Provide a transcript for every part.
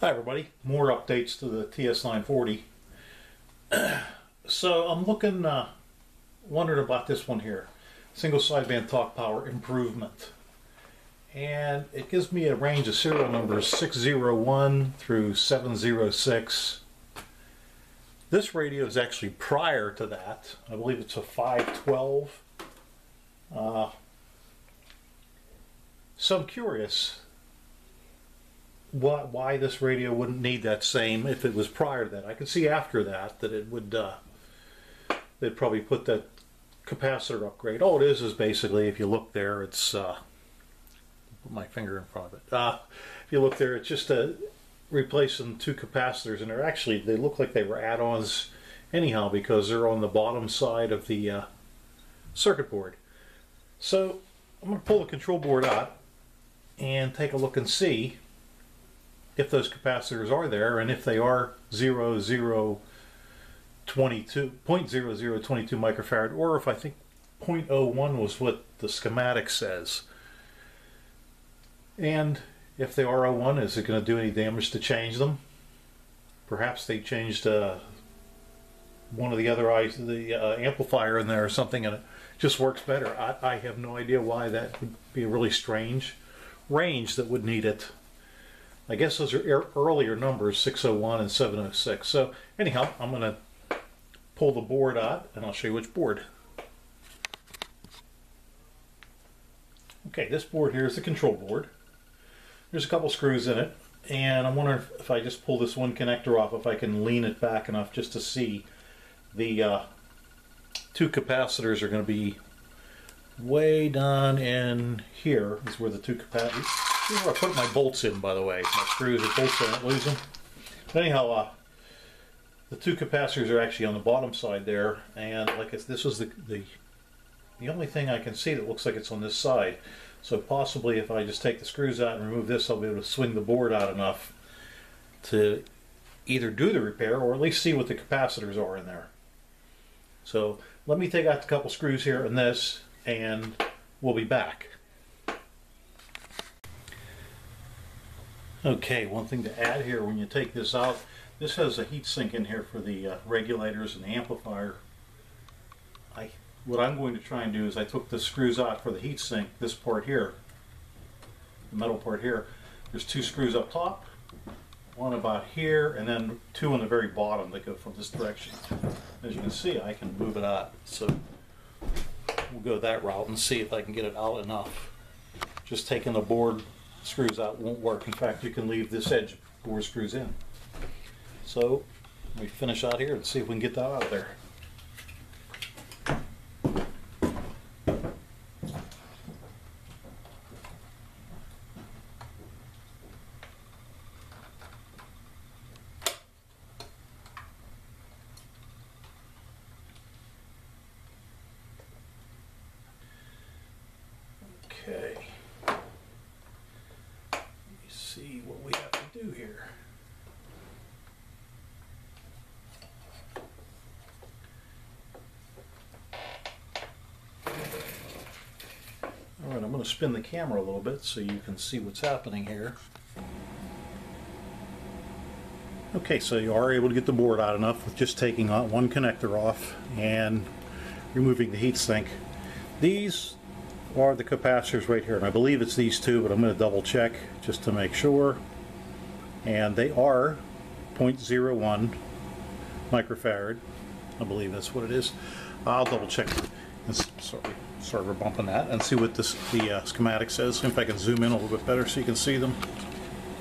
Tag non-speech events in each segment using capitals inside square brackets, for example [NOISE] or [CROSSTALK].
Hi everybody, more updates to the TS940. so I'm looking, uh, wondering about this one here, single sideband talk power improvement. And it gives me a range of serial numbers 601 through 706. This radio is actually prior to that. I believe it's a 512. Uh, so I'm curious why, why this radio wouldn't need that same if it was prior to that. I could see after that that it would uh, they'd probably put that capacitor upgrade. All it is is basically if you look there, it's uh, put my finger in front of it. Uh, if you look there, it's just a replacing two capacitors, and they're actually they look like they were add-ons anyhow because they're on the bottom side of the uh, circuit board. So I'm going to pull the control board out and take a look and see if those capacitors are there and if they are 0, 0, 22, 0.0022 microfarad or if I think 0.01 was what the schematic says. And if they are 01, is it going to do any damage to change them? Perhaps they changed uh, one of the other ICs, the uh, amplifier in there or something and it just works better. I, I have no idea why that would be a really strange range that would need it. I guess those are earlier numbers, 601 and 706. So anyhow, I'm going to pull the board out and I'll show you which board. Okay, this board here is the control board. There's a couple screws in it and I'm wondering if I just pull this one connector off, if I can lean it back enough just to see the uh, two capacitors are going to be way down in here is where the two capacitors Here's where I put my bolts in, by the way. My screws are bolts, I don't lose them. But anyhow, uh, the two capacitors are actually on the bottom side there, and like this was the, the the only thing I can see that looks like it's on this side. So possibly if I just take the screws out and remove this, I'll be able to swing the board out enough to either do the repair or at least see what the capacitors are in there. So let me take out a couple screws here and this, and we'll be back. Okay, one thing to add here when you take this out, this has a heat sink in here for the uh, regulators and the amplifier. I, what I'm going to try and do is I took the screws out for the heat sink, this part here, the metal part here. There's two screws up top, one about here, and then two on the very bottom that go from this direction. As you can see, I can move it out. So we'll go that route and see if I can get it out enough. Just taking the board screws out won't work. In fact, you can leave this edge four screws in. So we finish out here and see if we can get that out of there. Okay. see what we have to do here. All right, I'm going to spin the camera a little bit so you can see what's happening here. Okay, so you are able to get the board out enough with just taking one connector off and removing the heatsink. These are the capacitors right here. And I believe it's these two, but I'm going to double check just to make sure. And they are 0.01 microfarad. I believe that's what it is. I'll double check. Sorry, sorry for bumping that. And see what this the uh, schematic says. If I can zoom in a little bit better so you can see them.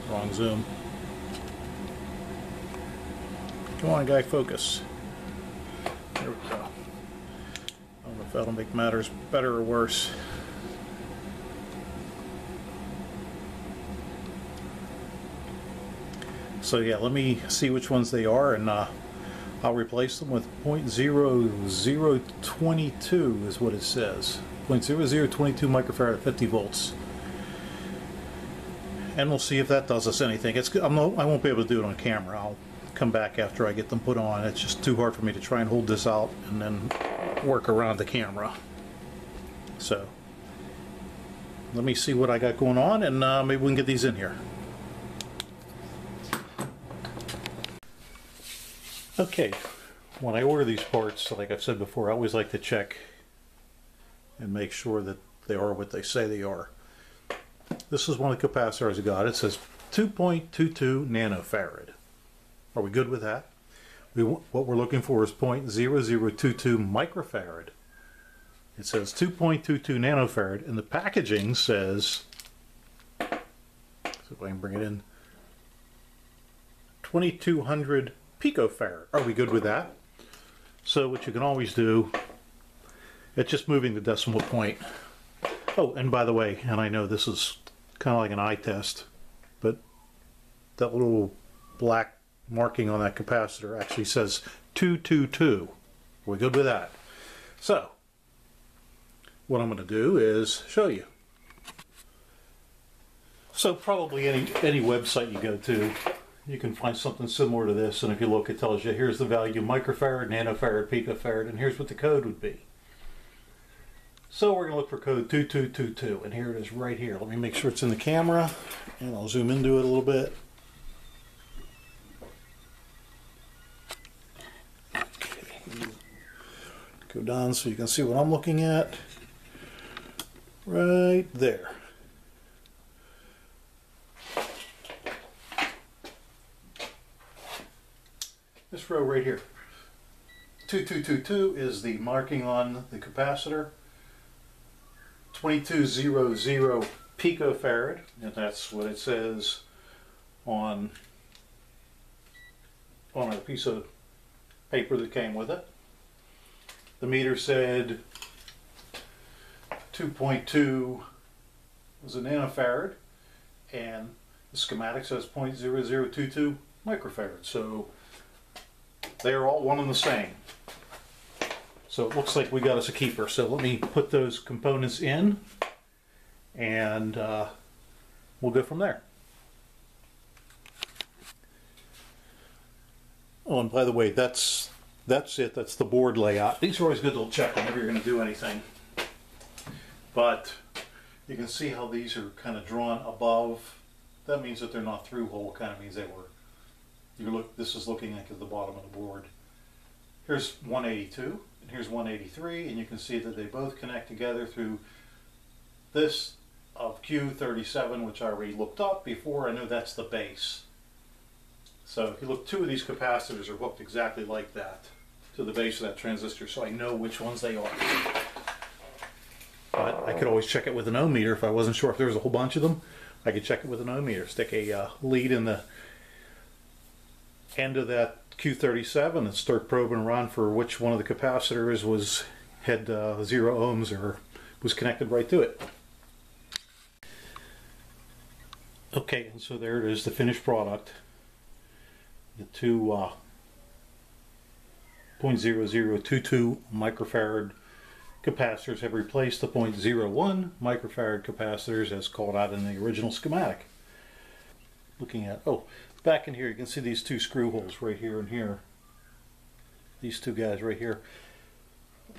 Wrong zoom. Come on, guy, focus. There we go. I don't know if that'll make matters better or worse. So yeah, let me see which ones they are and uh, I'll replace them with 0.0022 is what it says. 0.0022 microfarad at 50 volts. And we'll see if that does us anything. It's I'm no, I won't be able to do it on camera. I'll come back after I get them put on. It's just too hard for me to try and hold this out and then work around the camera. So let me see what I got going on and uh, maybe we can get these in here. Okay, when I order these parts, like I've said before, I always like to check and make sure that they are what they say they are. This is one of the capacitors I got. It says 2.22 nanofarad. Are we good with that? We, what we're looking for is 0.0022 microfarad. It says 2.22 nanofarad, and the packaging says, so if I can bring it in, 2200 picofarad. Are we good with that? So what you can always do, it's just moving the decimal point. Oh, and by the way, and I know this is kind of like an eye test, but that little black marking on that capacitor actually says 222. Are we good with that? So, what I'm going to do is show you. So probably any, any website you go to, you can find something similar to this. And if you look, it tells you here's the value microfarad, nanofarad, picofarad, and here's what the code would be. So we're going to look for code 2222, and here it is right here. Let me make sure it's in the camera, and I'll zoom into it a little bit. Go down so you can see what I'm looking at. Right there. Row right here. 2222 is the marking on the capacitor. 2200 picofarad, and that's what it says on on a piece of paper that came with it. The meter said 2.2 was a nanofarad, and the schematic says 0.0022 microfarad. So they are all one and the same. So it looks like we got us a keeper. So let me put those components in and uh, we'll go from there. Oh, and by the way, that's that's it. That's the board layout. These are always good to check whenever you're going to do anything. But you can see how these are kind of drawn above. That means that they're not through hole. Kind of means they were. You look. This is looking like at the bottom of the board. Here's 182 and here's 183 and you can see that they both connect together through this of Q37 which I already looked up before I know that's the base so if you look two of these capacitors are hooked exactly like that to the base of that transistor so I know which ones they are but I could always check it with an ohm meter if I wasn't sure if there was a whole bunch of them I could check it with an ohm meter stick a uh, lead in the end of that Q37 and start probing around for which one of the capacitors was had uh, zero ohms or was connected right to it. Okay, and so there it is, the finished product. The two uh, 0.0022 microfarad capacitors have replaced the 0.01 microfarad capacitors as called out in the original schematic. Looking at, oh, back in here, you can see these two screw holes right here and here. These two guys right here.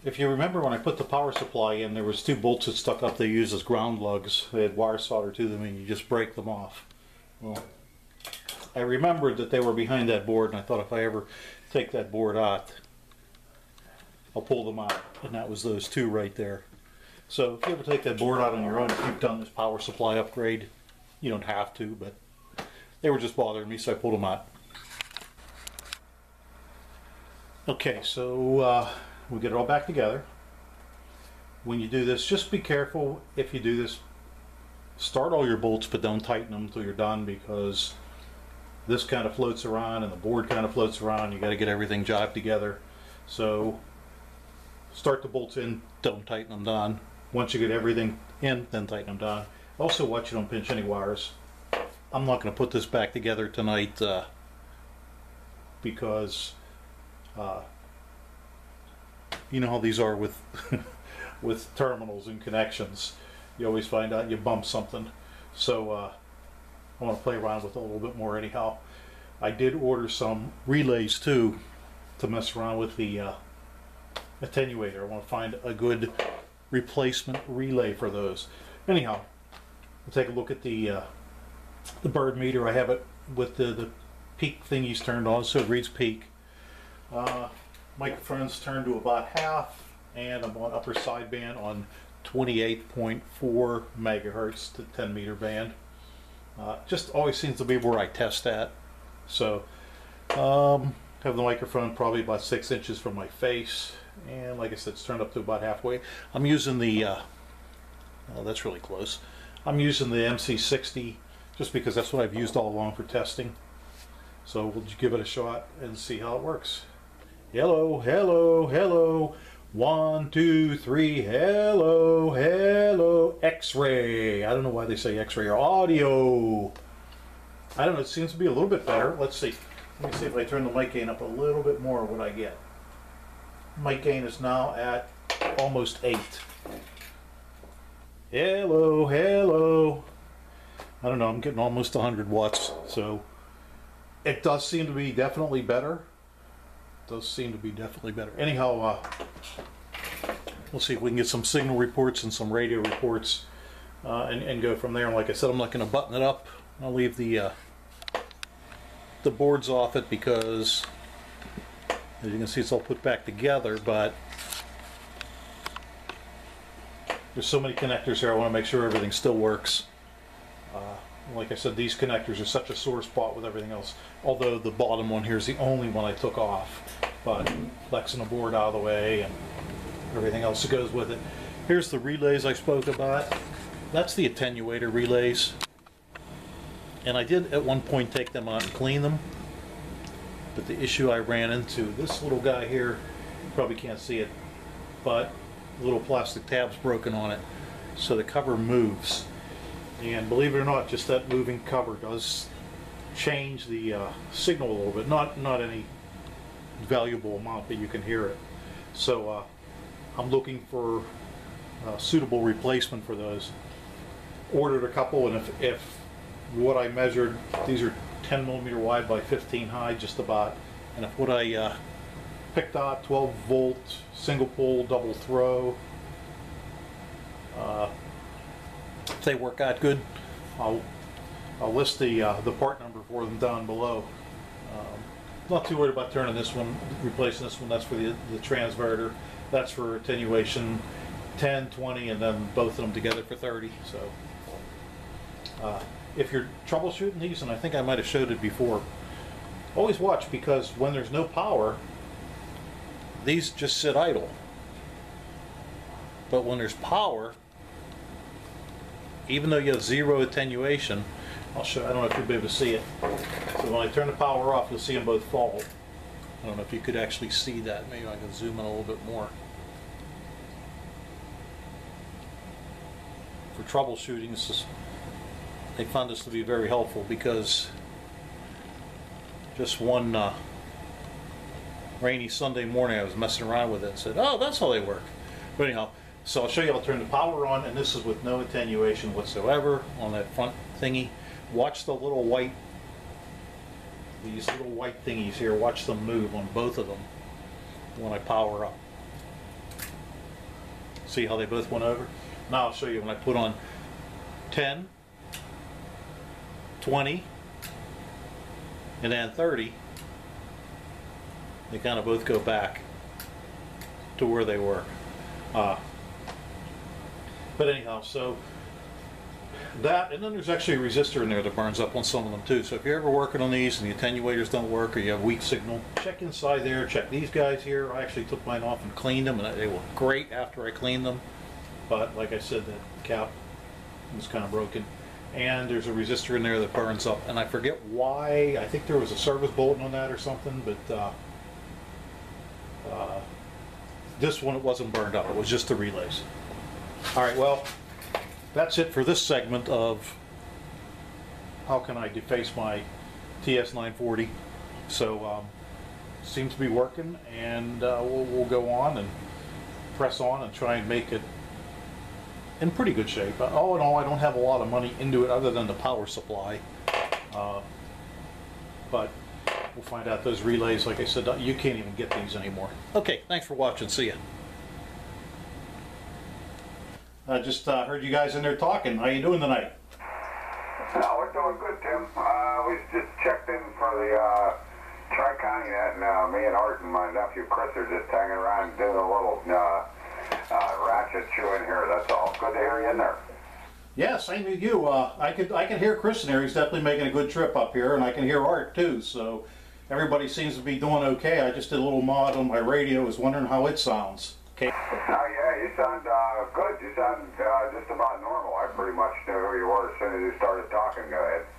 If you remember when I put the power supply in, there was two bolts that stuck up they used as ground lugs. They had wire solder to them and you just break them off. Well, I remembered that they were behind that board and I thought if I ever take that board out, I'll pull them out. And that was those two right there. So if you ever take that board out on your own, if you've done this power supply upgrade, you don't have to, but they were just bothering me, so I pulled them out. Okay, so uh, we get it all back together. When you do this, just be careful if you do this. Start all your bolts, but don't tighten them until you're done because this kind of floats around and the board kind of floats around. You got to get everything jived together. So start the bolts in, don't tighten them down. Once you get everything in, then tighten them down. Also watch you don't pinch any wires. I'm not going to put this back together tonight uh, because uh, you know how these are with [LAUGHS] with terminals and connections. You always find out you bump something. So uh, I want to play around with it a little bit more anyhow. I did order some relays too to mess around with the uh, attenuator. I want to find a good replacement relay for those. Anyhow, we'll take a look at the uh, the bird meter. I have it with the, the peak thingies turned on so it reads peak. Uh, microphone's turned to about half, and I'm on upper sideband on 28.4 megahertz to 10 meter band. Uh, just always seems to be where I test at. So, um, have the microphone probably about six inches from my face, and like I said, it's turned up to about halfway. I'm using the, uh, oh, that's really close. I'm using the MC60 just because that's what I've used all along for testing. So we'll give it a shot and see how it works. Hello, hello, hello. One, two, three. Hello, hello. X-ray. I don't know why they say X-ray or audio. I don't know. It seems to be a little bit better. Let's see. Let me see if I turn the mic gain up a little bit more. What I get. Mic gain is now at almost eight. Hello, hello. I don't know. I'm getting almost 100 watts, so it does seem to be definitely better does seem to be definitely better. Anyhow, uh, we'll see if we can get some signal reports and some radio reports uh, and, and, go from there. And like I said, I'm not going to button it up. I'll leave the uh, the boards off it because, as you can see, it's all put back together. But there's so many connectors here. I want to make sure everything still works. Uh, like I said, these connectors are such a sore spot with everything else. Although the bottom one here is the only one I took off. But flexing the board out of the way and everything else that goes with it. Here's the relays I spoke about. That's the attenuator relays. And I did at one point take them out and clean them. But the issue I ran into, this little guy here, probably can't see it, but little plastic tab's broken on it. So the cover moves and believe it or not, just that moving cover does change the uh, signal a little bit. Not not any valuable amount, but you can hear it. So uh, I'm looking for a suitable replacement for those. Ordered a couple, and if, if what I measured, these are 10 millimeter wide by 15 high, just about. And if what I uh, picked out, 12 volt, single pole, double throw, uh, if they work out good, I'll, I'll list the, uh, the part number for them down below. Um, not too worried about turning this one, replacing this one. That's for the, the transverter. That's for attenuation 10, 20, and then both of them together for 30. So uh, if you're troubleshooting these, and I think I might have showed it before, always watch because when there's no power, these just sit idle. But when there's power, even though you have zero attenuation, I'll show, I don't know if you'll be able to see it. So when I turn the power off, you'll see them both fall. I don't know if you could actually see that. Maybe I can zoom in a little bit more. For troubleshooting, this is, they found this to be very helpful because just one uh, rainy Sunday morning I was messing around with it and said, oh, that's how they work. But anyhow, so I'll show you, I'll turn the power on, and this is with no attenuation whatsoever on that front thingy. Watch the little white, these little white thingies here, watch them move on both of them when I power up. See how they both went over? Now I'll show you when I put on 10, 20, and then 30, they kind of both go back to where they were. Uh, but anyhow, so that, and then there's actually a resistor in there that burns up on some of them too. So if you're ever working on these and the attenuators don't work or you have weak signal, check inside there, check these guys here. I actually took mine off and cleaned them and they were great after I cleaned them. But like I said, the cap was kind of broken. And there's a resistor in there that burns up. And I forget why, I think there was a service bulletin on that or something, but uh, uh, this one it wasn't burned up, it was just the relays. All right, well, that's it for this segment of how can I deface my TS940. So, um, seems to be working, and uh, we'll, we'll go on and press on and try and make it in pretty good shape. All in all, I don't have a lot of money into it other than the power supply. Uh, but we'll find out those relays, like I said, you can't even get these anymore. Okay, thanks for watching. See ya. I just uh, heard you guys in there talking. How you doing tonight? No, we're doing good, Tim. Uh, we just checked in for the uh, Tri County and uh, me and Art and my nephew Chris are just hanging around doing a little uh, uh, ratchet chewing here. That's all. Good to hear you in there. Yeah, same with you. Uh, I could I can hear Chris in there. He's definitely making a good trip up here, and I can hear Art too. So everybody seems to be doing okay. I just did a little mod on my radio. Was wondering how it sounds. Okay. Oh yeah, you sound uh, good. You sound uh, just about normal. I pretty much knew who you were as soon as you started talking. Go ahead.